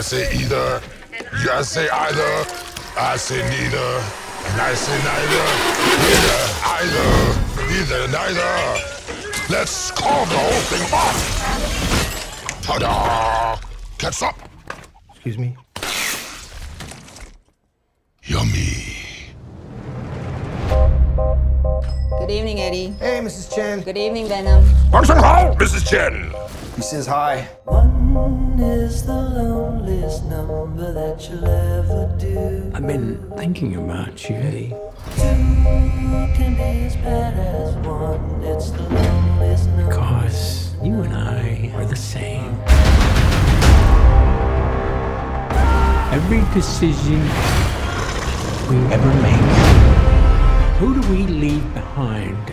say either. You guys say either. I say neither. And I say neither. Neither. Either. Neither. Neither. Let's call the whole thing off. Ta-da! Catch up. Excuse me? Yummy. Good evening, Eddie. Hey, Mrs. Chen. Good evening, Venom. Function Hall, Mrs. Chen. He says hi. One is the loneliest number that you'll ever do. I've been thinking about you, Eddie. Two can be as bad as one. It's the loneliest number. Because you and I are the same. Every decision we ever make, who do we leave behind?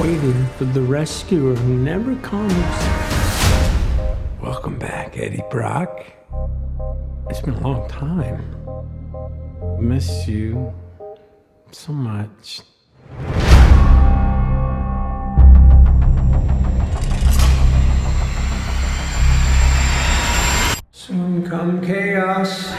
Waiting for the rescuer who never comes. Welcome back, Eddie Brock. It's been a long time. Miss you so much. Soon come chaos.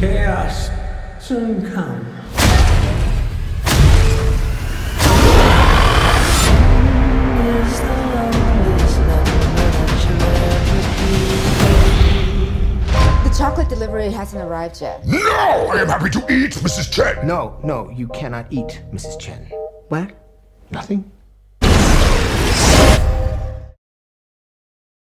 Chaos soon come. Delivery hasn't arrived yet. No, I am happy to eat, Mrs. Chen. No, no, you cannot eat, Mrs. Chen. What? Nothing?